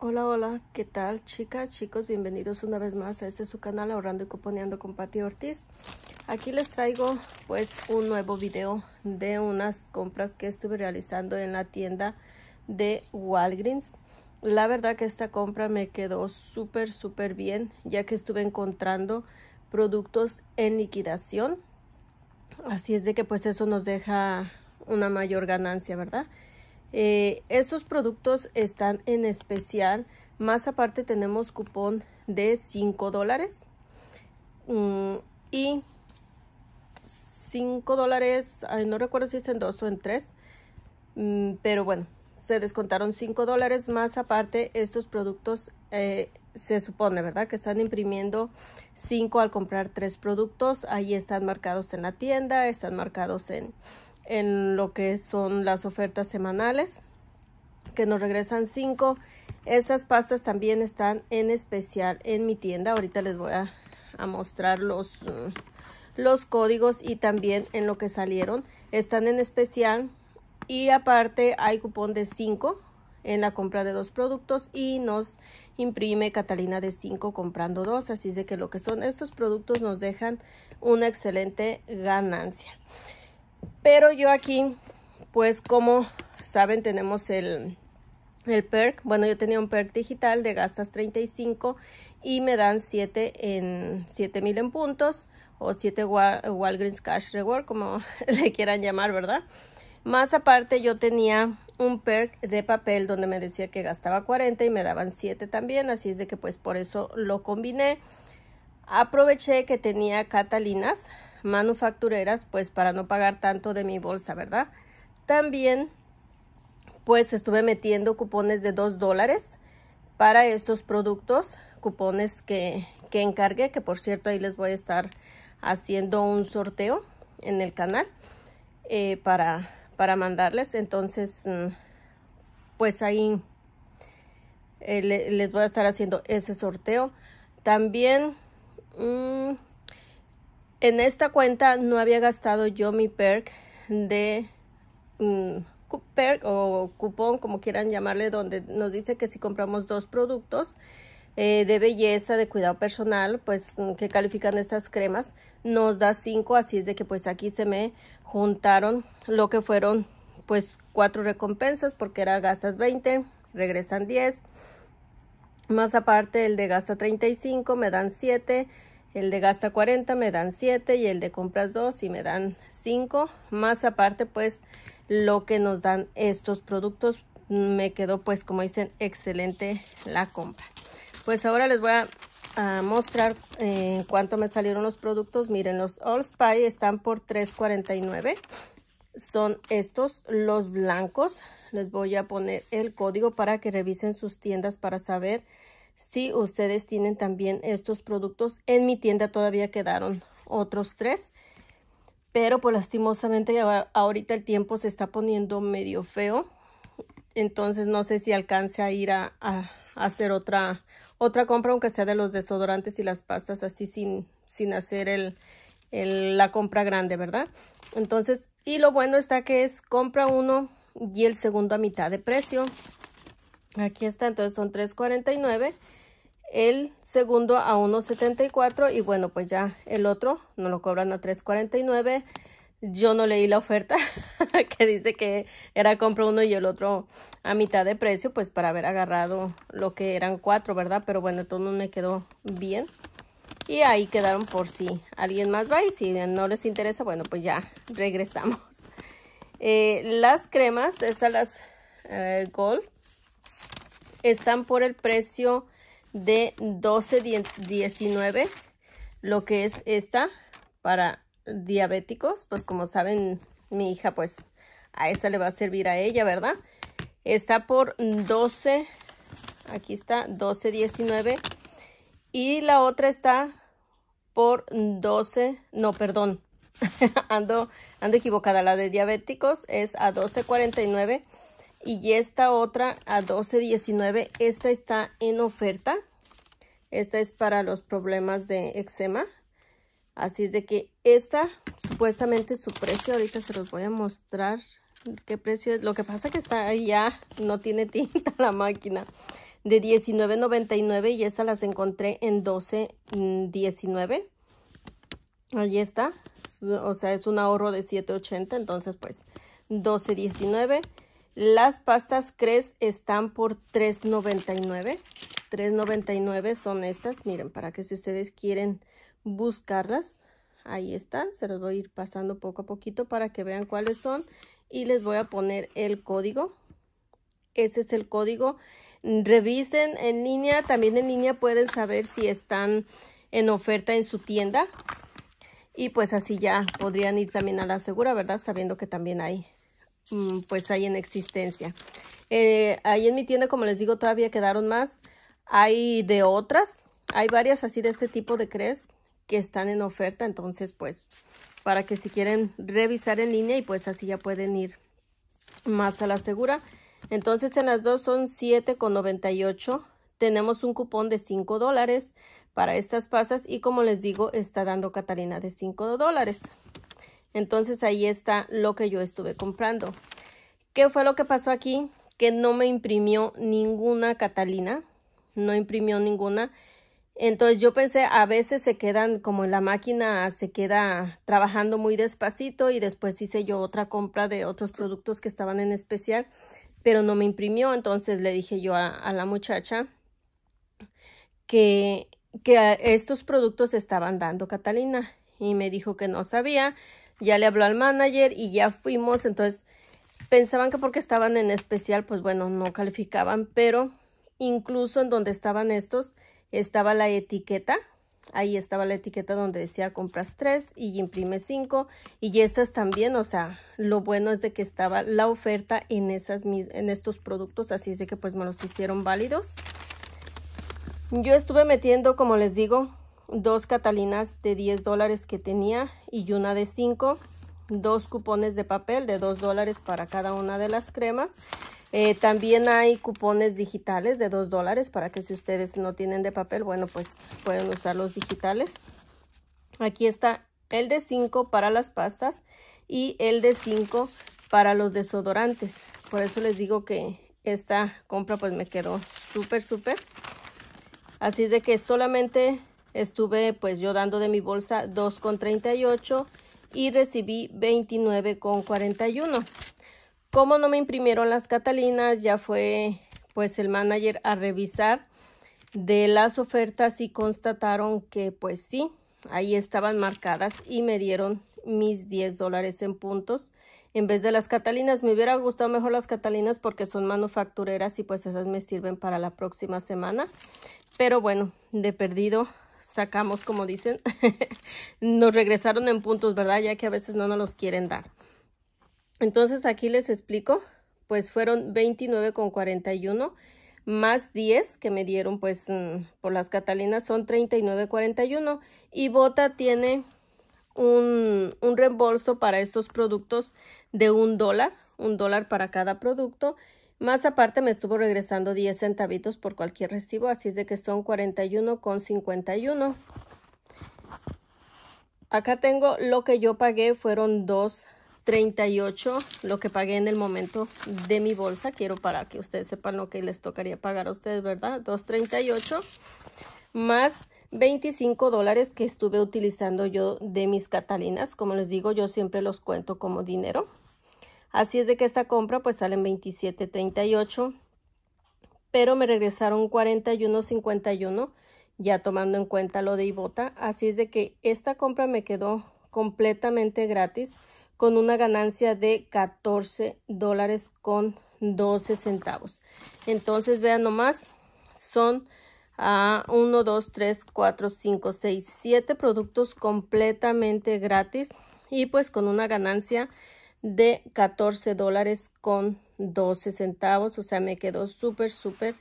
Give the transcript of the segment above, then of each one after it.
Hola, hola, ¿qué tal chicas, chicos? Bienvenidos una vez más a este su canal Ahorrando y Cuponeando con Pati Ortiz. Aquí les traigo pues un nuevo video de unas compras que estuve realizando en la tienda de Walgreens. La verdad que esta compra me quedó súper, súper bien ya que estuve encontrando productos en liquidación. Así es de que pues eso nos deja una mayor ganancia, ¿verdad? Eh, estos productos están en especial. Más aparte tenemos cupón de 5 dólares. Mm, y 5 dólares, no recuerdo si es en 2 o en 3. Mm, pero bueno, se descontaron 5 dólares. Más aparte, estos productos eh, se supone, ¿verdad? Que están imprimiendo 5 al comprar 3 productos. Ahí están marcados en la tienda, están marcados en en lo que son las ofertas semanales que nos regresan 5 estas pastas también están en especial en mi tienda. Ahorita les voy a, mostrar los los códigos y también en lo que salieron. Están en especial y aparte hay cupón de 5 en la compra de dos productos y nos imprime Catalina de 5 comprando dos. Así es de que lo que son estos productos nos dejan una excelente ganancia pero yo aquí, pues como saben, tenemos el, el perk. Bueno, yo tenía un perk digital de gastas 35 y me dan 7 en 7000 en puntos o 7 Walgreens Cash Reward, como le quieran llamar, ¿verdad? Más aparte yo tenía un perk de papel donde me decía que gastaba 40 y me daban 7 también, así es de que pues por eso lo combiné. Aproveché que tenía Catalinas manufactureras, pues para no pagar tanto de mi bolsa, ¿verdad? También, pues estuve metiendo cupones de 2 dólares para estos productos, cupones que, que encargué, que por cierto ahí les voy a estar haciendo un sorteo en el canal eh, para, para mandarles. Entonces, mm, pues ahí eh, les voy a estar haciendo ese sorteo. También... Mmm, en esta cuenta no había gastado yo mi perk de mm, perk o cupón, como quieran llamarle, donde nos dice que si compramos dos productos eh, de belleza, de cuidado personal, pues mm, que califican estas cremas, nos da cinco, así es de que pues aquí se me juntaron lo que fueron pues cuatro recompensas porque era gastas 20, regresan 10, más aparte el de gasta 35 me dan 7, el de gasta 40 me dan 7 y el de compras 2 y me dan 5. Más aparte pues lo que nos dan estos productos me quedó pues como dicen excelente la compra. Pues ahora les voy a, mostrar en cuánto me salieron los productos. Miren los All Spy están por 3.49. Son estos los blancos. Les voy a poner el código para que revisen sus tiendas para saber si ustedes tienen también estos productos. En mi tienda todavía quedaron otros tres. Pero pues lastimosamente ahorita el tiempo se está poniendo medio feo. Entonces no sé si alcance a ir a, hacer otra, otra compra, aunque sea de los desodorantes y las pastas así sin, sin hacer el, la compra grande, ¿verdad? Entonces, y lo bueno está que es compra uno y el segundo a mitad de precio. Aquí está, entonces son 3.49. El segundo a 1.74 y bueno, pues ya el otro no lo cobran a 3.49. Yo no leí la oferta que dice que era compra uno y el otro a mitad de precio, pues para haber agarrado lo que eran cuatro, ¿verdad? Pero bueno, todo me quedó bien. Y ahí quedaron por si alguien más va y si no les interesa, bueno, pues ya regresamos. Eh, las cremas, estas las eh, Gold, están por el precio de 12.19 lo que es esta para diabéticos pues como saben mi hija pues a esa le va a servir a ella verdad está por 12 aquí está 12.19 y la otra está por 12 no perdón ando ando equivocada la de diabéticos es a 12.49 y esta otra a 12.19. Esta está en oferta. Esta es para los problemas de eczema. Así es de que esta, supuestamente su precio, ahorita se los voy a mostrar qué precio es. Lo que pasa que está ya, no tiene tinta la máquina. de $19.99 y esas las encontré en $12.19. Mm, Ahí está. O sea, es un ahorro de $7.80. Entonces, pues, $12.19. Las pastas Cres están por $3.99. $3.99 son estas. Miren, para que si ustedes quieren buscarlas, ahí están. Se las voy a ir pasando poco a poquito para que vean cuáles son. Y les voy a poner el código. Ese es el código. Revisen en línea. También en línea pueden saber si están en oferta en su tienda. Y pues así ya podrían ir también a la segura, ¿verdad? Sabiendo que también hay pues hay en existencia. Eh, ahí en mi tienda, como les digo, todavía quedaron más. Hay de otras, hay varias así de este tipo de cres que están en oferta. Entonces, pues, para que si quieren revisar en línea y pues así ya pueden ir más a la segura. Entonces, en las dos son $7.98. Tenemos un cupón de 5 dólares para estas pasas y como les digo, está dando Catalina de 5 dólares. Entonces ahí está lo que yo estuve comprando. ¿Qué fue lo que pasó aquí? Que no me imprimió ninguna Catalina. No imprimió ninguna. Entonces yo pensé, a veces se quedan como en la máquina, se queda trabajando muy despacito y después hice yo otra compra de otros productos que estaban en especial, pero no me imprimió. Entonces le dije yo a, a la muchacha que, que estos productos estaban dando Catalina y me dijo que no sabía ya le habló al manager y ya fuimos, entonces pensaban que porque estaban en especial, pues bueno, no calificaban, pero incluso en donde estaban estos, estaba la etiqueta, ahí estaba la etiqueta donde decía compras tres y imprime cinco y estas también, o sea, lo bueno es de que estaba la oferta en, esas, en estos productos, así es de que pues me los hicieron válidos. Yo estuve metiendo, como les digo, dos catalinas de 10 dólares que tenía y una de 5 dos cupones de papel de 2 dólares para cada una de las cremas. Eh, también hay cupones digitales de 2 dólares para que si ustedes no tienen de papel bueno pues pueden usar los digitales. Aquí está el de 5 para las pastas y el de 5 para los desodorantes. Por eso les digo que esta compra pues me quedó súper súper. Así es de que solamente estuve pues yo dando de mi bolsa 2,38 y recibí 29,41. Como no me imprimieron las catalinas, ya fue pues el manager a revisar de las ofertas y constataron que pues sí, ahí estaban marcadas y me dieron mis 10 dólares en puntos en vez de las catalinas. Me hubiera gustado mejor las catalinas porque son manufactureras y pues esas me sirven para la próxima semana. Pero bueno, de perdido sacamos, como dicen, nos regresaron en puntos, ¿verdad? Ya que a veces no nos los quieren dar. Entonces aquí les explico, pues fueron 29,41 más 10 que me dieron pues mm, por las Catalinas son 39,41 y Bota tiene un, un reembolso para estos productos de un dólar, un dólar para cada producto más aparte me estuvo regresando 10 centavitos por cualquier recibo, así es de que son 41,51. Acá tengo lo que yo pagué, fueron 2.38, lo que pagué en el momento de mi bolsa. Quiero para que ustedes sepan lo que les tocaría pagar a ustedes, ¿verdad? 2.38 más 25 dólares que estuve utilizando yo de mis catalinas. Como les digo, yo siempre los cuento como dinero. Así es de que esta compra pues sale en 27.38, pero me regresaron 41.51 ya tomando en cuenta lo de Ibota. Así es de que esta compra me quedó completamente gratis con una ganancia de 14 dólares con 12 centavos. Entonces vean nomás, son a 1, 2, 3, 4, 5, 6, 7 productos completamente gratis y pues con una ganancia de 14 dólares con 12 centavos. O sea, me quedó súper, súper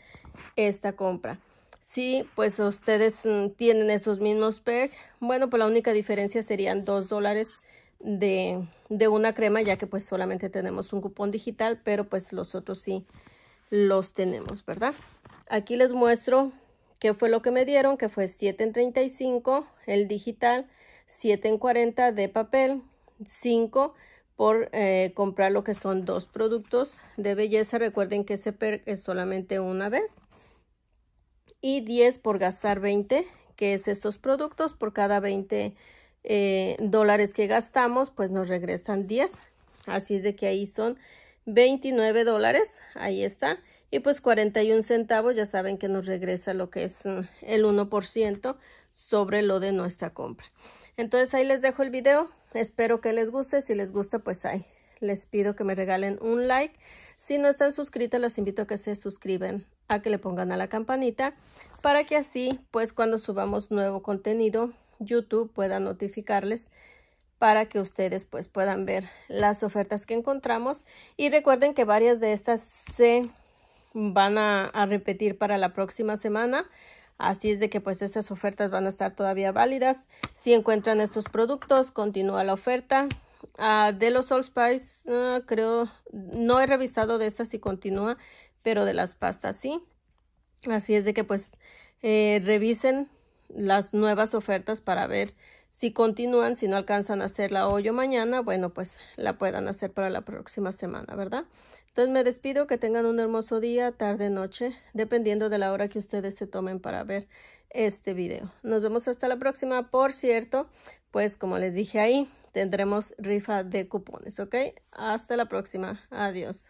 esta compra. Si pues ustedes mm, tienen esos mismos perks, bueno, pues la única diferencia serían 2 dólares de, de una crema, ya que pues solamente tenemos un cupón digital, pero pues los otros sí los tenemos, ¿verdad? Aquí les muestro qué fue lo que me dieron, que fue 7 en 35 el digital, 7 en 40 de papel, 5 por eh, comprar lo que son dos productos de belleza. Recuerden que ese perk es solamente una vez. y 10 por gastar 20, que es estos productos. Por cada 20 eh, dólares que gastamos, pues nos regresan 10. Así es de que ahí son 29 dólares. Ahí está. Y pues 41 centavos, ya saben que nos regresa lo que es mm, el 1% sobre lo de nuestra compra. Entonces ahí les dejo el video. Espero que les guste. Si les gusta, pues ahí les pido que me regalen un like. Si no están suscritas, les invito a que se suscriban, a que le pongan a la campanita, para que así, pues cuando subamos nuevo contenido, YouTube pueda notificarles para que ustedes pues puedan ver las ofertas que encontramos. Y recuerden que varias de estas se van a repetir para la próxima semana. Así es de que pues estas ofertas van a estar todavía válidas. Si encuentran estos productos, continúa la oferta. Ah, de los Allspice, uh, creo, no he revisado de esta si continúa, pero de las pastas sí. Así es de que pues eh, revisen las nuevas ofertas para ver si continúan, si no alcanzan a hacerla hoy o mañana, bueno, pues la puedan hacer para la próxima semana, ¿verdad? Entonces me despido, que tengan un hermoso día, tarde, noche, dependiendo de la hora que ustedes se tomen para ver este video. Nos vemos hasta la próxima. Por cierto, pues como les dije ahí, tendremos rifa de cupones, ¿ok? Hasta la próxima. Adiós.